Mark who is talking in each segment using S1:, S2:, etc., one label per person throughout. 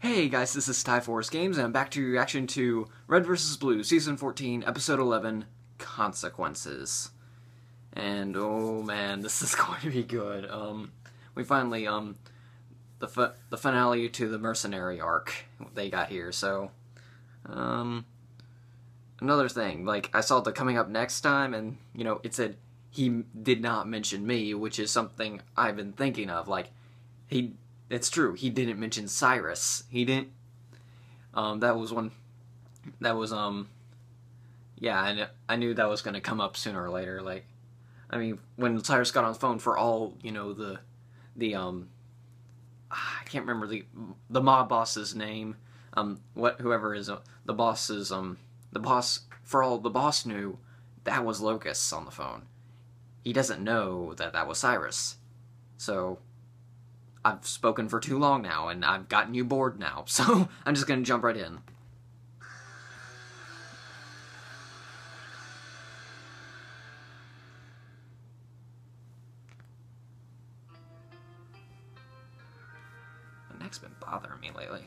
S1: Hey guys, this is Ty Forest Games, and I'm back to your reaction to Red vs. Blue, Season 14, Episode 11, Consequences. And oh man, this is going to be good. Um, we finally, um, the, fi- the finale to the Mercenary arc they got here, so, um, another thing, like, I saw the coming up next time, and, you know, it said he did not mention me, which is something I've been thinking of, like, he it's true. He didn't mention Cyrus. He didn't. Um, that was one. That was um. Yeah, and I knew that was gonna come up sooner or later. Like, I mean, when Cyrus got on the phone for all you know the, the um. I can't remember the the mob boss's name. Um, what whoever is uh, the boss's um the boss for all the boss knew that was Locus on the phone. He doesn't know that that was Cyrus. So I've spoken for too long now, and I've gotten you bored now, so I'm just gonna jump right in. The neck's been bothering me lately.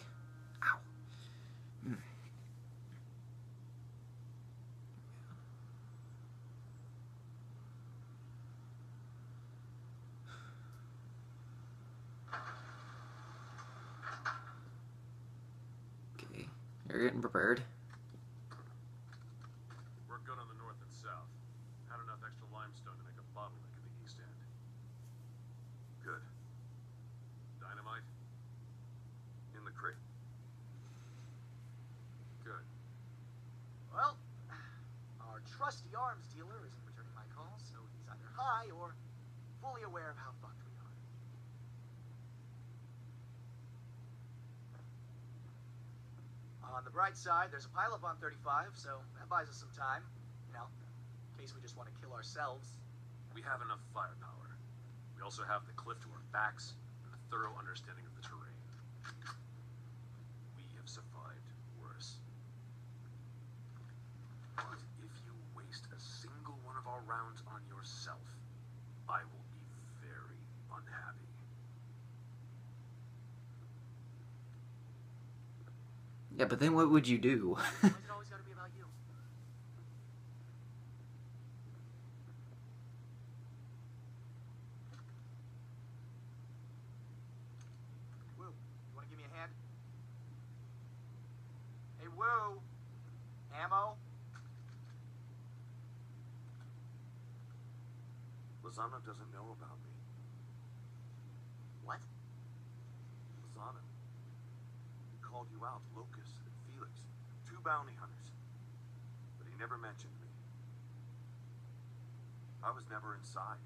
S2: Good on the north and south. Had enough extra limestone to make a bottleneck in the east end. Good. Dynamite? In the crate. Good.
S3: Well, our trusty arms dealer isn't returning my calls, so he's either high or fully aware of how fucked we are. On the bright side, there's a pileup on 35, so that buys us some time. You know, in case we just want to kill ourselves.
S2: We have enough firepower. We also have the cliff to our backs and a thorough understanding of the terrain. We have survived worse. But if you waste a single one of our rounds on yourself, I will be very unhappy.
S1: Yeah, but then what would you do?
S3: Why's it always got to be about you? Woo, you want to give me a hand? Hey, Woo! Ammo?
S2: Lozano doesn't know about me.
S3: What?
S2: Lozano. He called you out, Locus and Felix, two bounty hunters. But he never mentioned me. I was never inside.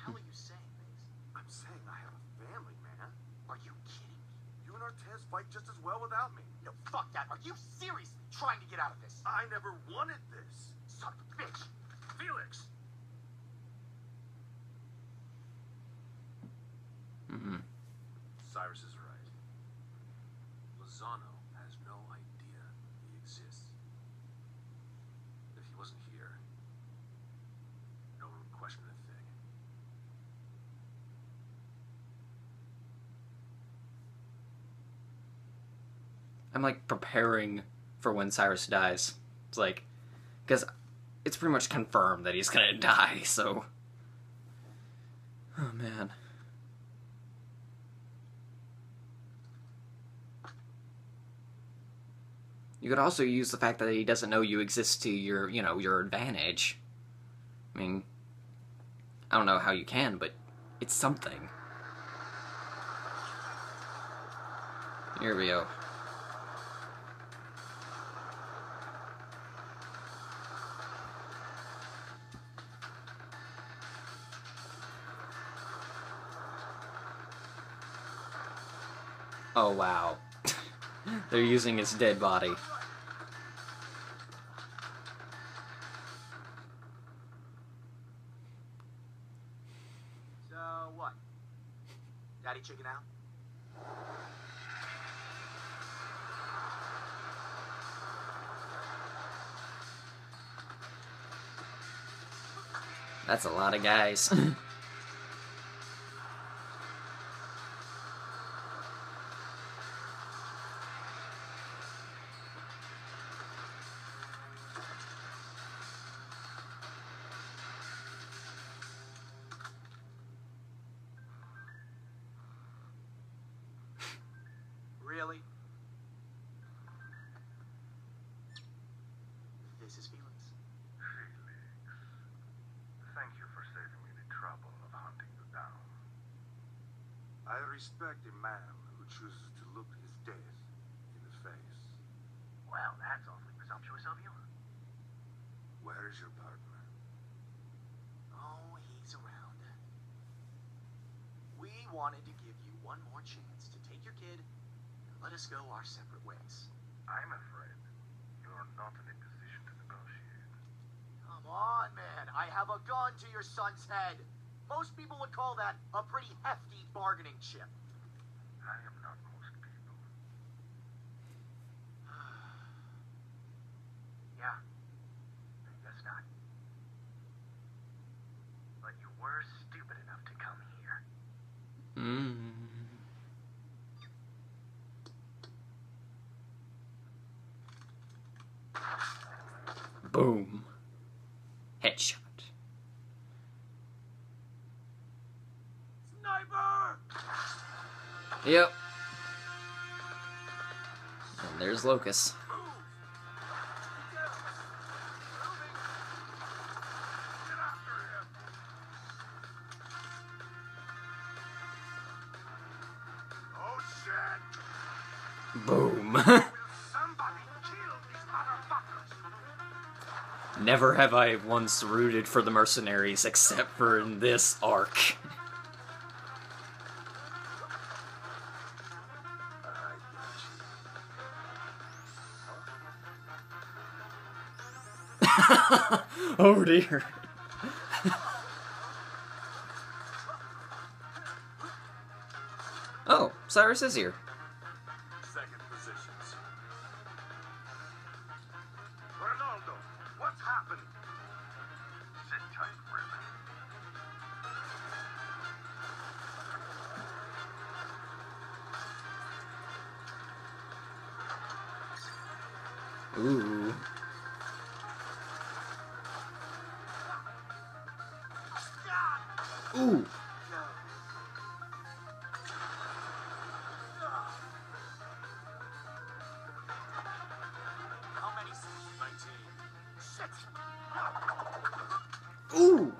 S3: How are you saying this?
S2: I'm saying I have a family, man.
S3: Are you kidding me?
S2: You and Artez fight just as well without me.
S3: No, fuck that. Are you seriously trying to get out of this?
S2: I never wanted this.
S3: Son of a bitch!
S2: Felix!
S1: mm
S2: Cyrus is right. Lozano has no idea he exists. If he wasn't here, no one would question a thing.
S1: I'm like preparing for when Cyrus dies. It's like, because it's pretty much confirmed that he's gonna die, so. Oh man. You could also use the fact that he doesn't know you exist to your, you know, your advantage. I mean, I don't know how you can, but it's something. Here we go. Oh wow. They're using his dead body.
S3: Out?
S1: That's a lot of guys.
S2: respect a man who chooses to look his death in the face.
S3: Well, that's awfully presumptuous of you.
S2: Where is your partner?
S3: Oh, he's around. We wanted to give you one more chance to take your kid and let us go our separate ways.
S2: I'm afraid you're not in a position to negotiate.
S3: Come on, man. I have a gun to your son's head. Most people would call that a pretty hefty bargaining chip.
S2: I am not most people.
S3: yeah. I guess not. But you were stupid enough to come here.
S1: Mm. Boom. Yep. And there's Locus.
S3: Move! Get down! Moving!
S2: Get after him! Shit!
S1: Boom. Never have I once rooted for the mercenaries except for in this arc. oh dear. oh, Cyrus is here.
S2: Second positions. Ronaldo, what's happened? Sit tight, Rip.
S1: Ooh. Ooh.
S3: How many?
S2: 19.
S3: Shit!
S1: Ooh.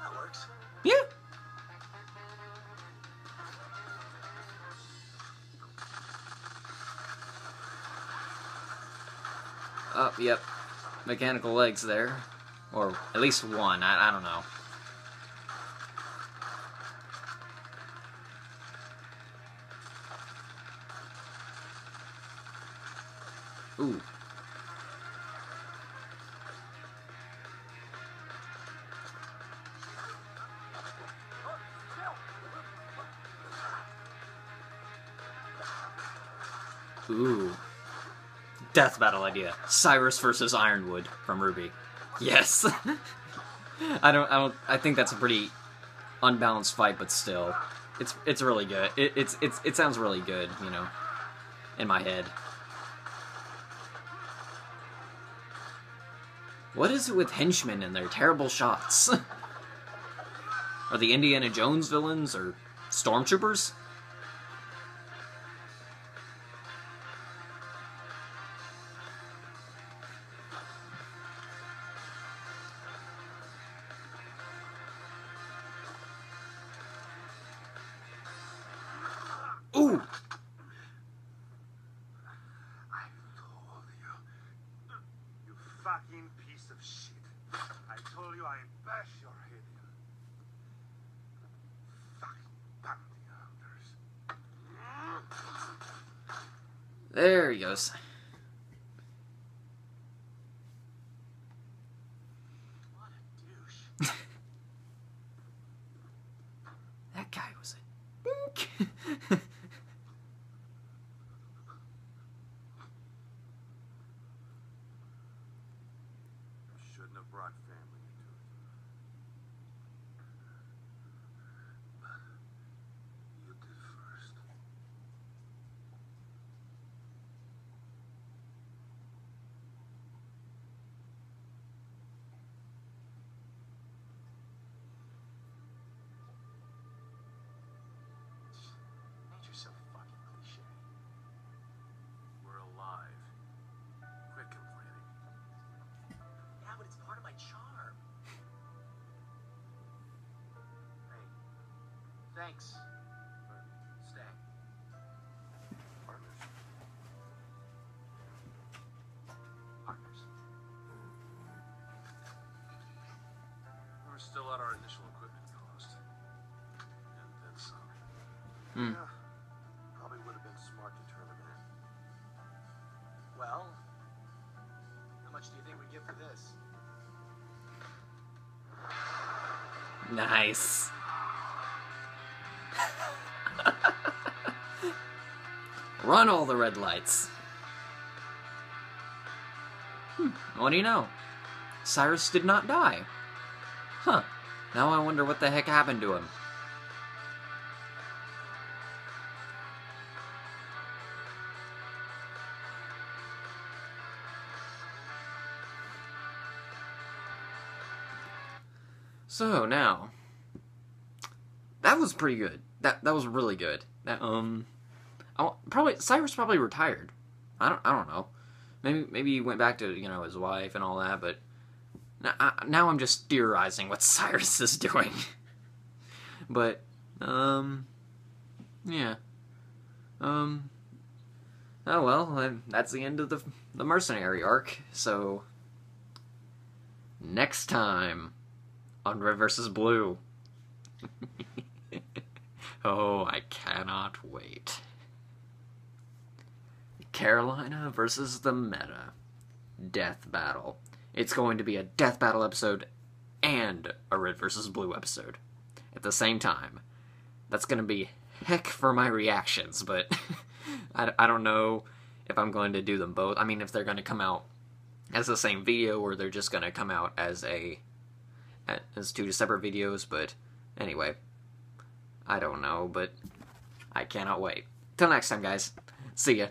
S3: That works.
S1: Yeah. Oh, yep. Mechanical legs there. Or at least one. I, I don't know. Ooh. Ooh. Death battle idea. Cyrus versus Ironwood from RWBY. Yes. I don't I don't I think that's a pretty unbalanced fight, but still. It's it's really good. It, it's it's it sounds really good, you know, in my head. What is it with henchmen and their terrible shots? Are the Indiana Jones villains or stormtroopers? There he goes. That guy was a dink.
S2: Shouldn't have brought family
S3: Thanks for staying.
S2: Partners.
S3: Partners.
S2: We're still at our initial equipment cost. And then some.
S1: Hmm.
S2: Yeah. Probably would have been smart to turn them in.
S3: Well, how much do you think we get for this?
S1: Nice. Run all the red lights. Hmm, what do you know? Cyrus did not die. Huh. Now I wonder what the heck happened to him. So now, that was pretty good. That that was really good. That um, I, probably Cyrus probably retired. I don't I don't know. Maybe maybe he went back to you know his wife and all that. But now, I, now I'm just theorizing what Cyrus is doing. but um, yeah. Um. Oh well, that's the end of the the mercenary arc. So next time on Red versus Blue. oh, I cannot wait. Carolina versus the Meta. Death battle. It's going to be a death battle episode and a Red versus Blue episode at the same time. That's going to be heck for my reactions, but I, I don't know if I'm going to do them both. I mean, if they're going to come out as the same video or they're just going to come out as a as two separate videos, but anyway, I don't know, but I cannot wait. Till next time, guys. See ya.